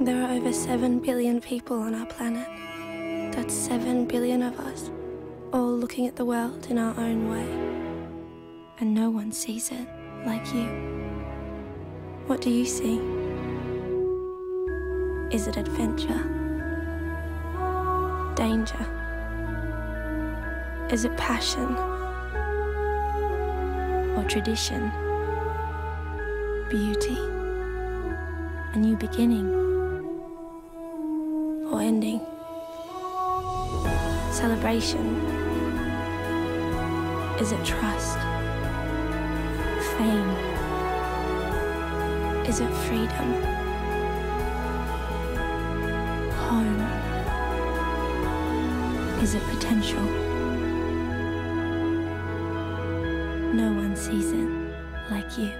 There are over 7 billion people on our planet. That's 7 billion of us, all looking at the world in our own way. And no one sees it like you. What do you see? Is it adventure? Danger? Is it passion? Or tradition? Beauty? A new beginning? Ending? Celebration? Is it trust? Fame? Is it freedom? Home? Is it potential? No one sees it like you.